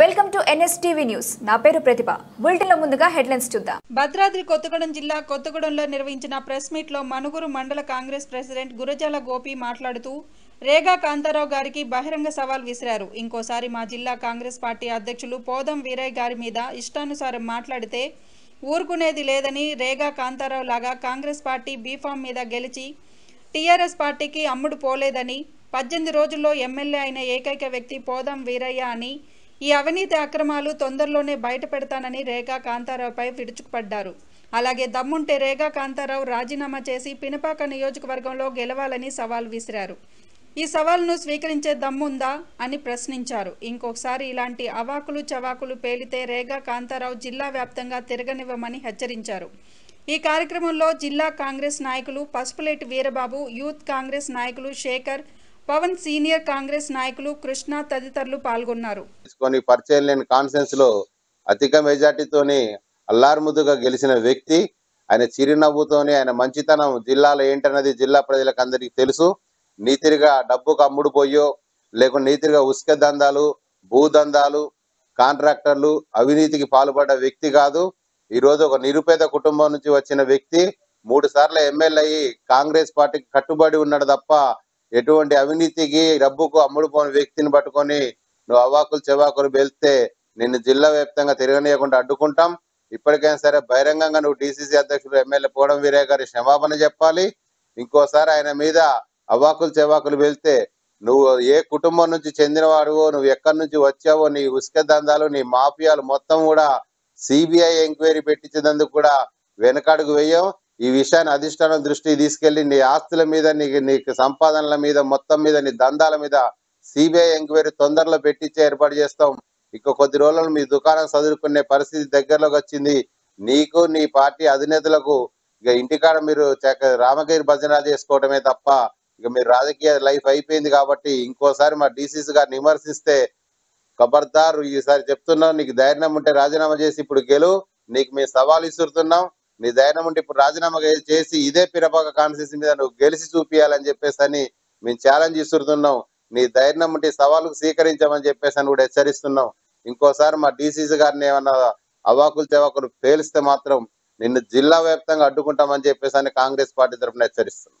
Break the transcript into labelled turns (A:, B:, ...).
A: Welcome to NSTV news. నా పేరు ప్రతిభ. బులెటిన్లో ముందుగా హెడ్లైన్స్ చూద్దాం.
B: భద్రాద్రి కొత్తగూడెం జిల్లా కొత్తగూడెంలో నిర్వహించిన ప్రెస్ మీట్లో మనుగురు మండల కాంగ్రెస్ ప్రెసిడెంట్ గురజాల గోపి మాట్లాడుతూ రేగా కాంతారావు గారికి బహిరంగ సవాల్ విసిరారు. ఇంకోసారి మా జిల్లా కాంగ్రెస్ పార్టీ అధ్యక్షులు పోదం వీరయ్య గారి మీద ఇష్టానుసారం మాట్లాడితే ఊరుకునేది లేదని రేగా కాంతారావు లాగా కాంగ్రెస్ పార్టీ బీఫామ్ మీద గెలిచి టీఆర్ఎస్ పార్టీకి అమ్ముడు పోలేదని పద్దెనిమిది రోజుల్లో ఎమ్మెల్యే అయిన ఏకైక వ్యక్తి పోదం వీరయ్య అని ఈ అవినీతి అక్రమాలు తొందరలోనే బయట పెడతానని రేగా కాంతారావుపై విరుచుకుపడ్డారు. అలాగే దమ్ముంటే రేగా కాంతారావు రాజీనామా చేసి పినపాక నియోజకవర్గంలో గెలవాలని సవాల్ విసిరారు. ఈ సవాల్ను స్వీకరించే దమ్ముందా అని ప్రశ్నించారు. ఇంకొకసారి ఇలాంటి అవాకులు చవాకులు పేలితే రేగా కాంతారావు జిల్లా వ్యాప్తంగా తిరగనివ్వమని హెచ్చరించారు. ఈ కార్యక్రమంలో జిల్లా కాంగ్రెస్ నాయకులు పసుపులేటి వీరబాబు యూత్ కాంగ్రెస్ నాయకులు శేఖర్ పవన్ సీనియర్ కాంగ్రెస్ నాయకులు కృష్ణ తదితరులు పాల్గొన్నారు.
C: పరిచయం లేని కాన్ఫరెన్స్లో అధిక మెజార్టీతోని అల్లారుముద్దుగా గెలిచిన వ్యక్తి ఆయన చిరునవ్వుతోని ఆయన మంచితనం జిల్లాలో ఏంటన్నది జిల్లా ప్రజలకు అందరికీ తెలుసు. నీతిరిగా డబ్బుకు అమ్ముడు పోయో లేకుంటే నీతిరిగా ఉసుక దందాలు భూదందాలు కాంట్రాక్టర్లు అవినీతికి పాల్పడ్డ వ్యక్తి కాదు. ఈ రోజు ఒక నిరుపేద కుటుంబం నుంచి వచ్చిన వ్యక్తి మూడు సార్లు ఎమ్మెల్యే అయ్యి కాంగ్రెస్ పార్టీకి కట్టుబడి ఉన్నాడు తప్ప ఎటువంటి అవినీతికి డబ్బుకు అమ్ముడుపోని వ్యక్తిని పట్టుకొని నువ్వు అవాకులు చెవాకులు వెళ్తే నిన్ను జిల్లా వ్యాప్తంగా తిరగనీయకుండా అడ్డుకుంటాం. ఇప్పటికైనా సరే బహిరంగంగా నువ్వు డిసిసి అధ్యక్షుడు ఎమ్మెల్యే పోవడం వీరే గారి క్షమాపణ చెప్పాలి. ఇంకోసారి ఆయన మీద అవాకులు చెవాకులు వెళ్తే నువ్వు ఏ కుటుంబం నుంచి చెందినవాడువో నువ్వు ఎక్కడి నుంచి వచ్చావో నీ ఉసుక దందాలు నీ మాఫియాలు మొత్తం కూడా సిబిఐ ఎంక్వైరీ పెట్టించినందుకు కూడా వెనకడుగు వేయం. ఈ విషయాన్ని అధిష్టానం దృష్టికి తీసుకెళ్ళి నీ ఆస్తుల మీద నీ నీకు సంపాదనల మీద మొత్తం మీద నీ దందాల మీద సిబిఐ ఎంక్వైరీ తొందరలో పెట్టించే ఏర్పాటు చేస్తాం. ఇక కొద్ది రోజులు మీ దుకాణం చదువుకునే పరిస్థితి దగ్గరలోకి వచ్చింది. నీకు నీ పార్టీ అధినేతలకు ఇక ఇంటికాడ మీరు రామగిరి భజనా చేసుకోవడమే తప్ప ఇక మీరు రాజకీయ లైఫ్ అయిపోయింది కాబట్టి ఇంకోసారి మా డీసీసీ గారిని విమర్శిస్తే కబర్దారు. ఈసారి చెప్తున్నాం నీకు ధైర్యం ఉంటే రాజీనామా చేసి ఇప్పుడు గెలు. నీకు మేము సవాల్ ఇసురుతున్నాం నీ ధైర్యం ఉంటే ఇప్పుడు రాజీనామా చేసి ఇదే పిరపాక కాన్స్టిట్యూన్సీ మీద నువ్వు గెలిచి చూపియాలని చెప్పేసి అని మేము ఛాలెంజ్ ఇస్తున్నాం నీ ధైర్యం ఉంటే సవాళ్ళకు స్వీకరించామని చెప్పేసి అని కూడా హెచ్చరిస్తున్నాం. ఇంకోసారి మా డీసీసీ గారిని ఏమన్నా అవాకులు తెవాకులు పేలిస్తే మాత్రం నిన్ను జిల్లా వ్యాప్తంగా అడ్డుకుంటామని చెప్పేసి అని కాంగ్రెస్ పార్టీ తరఫున హెచ్చరిస్తున్నాం.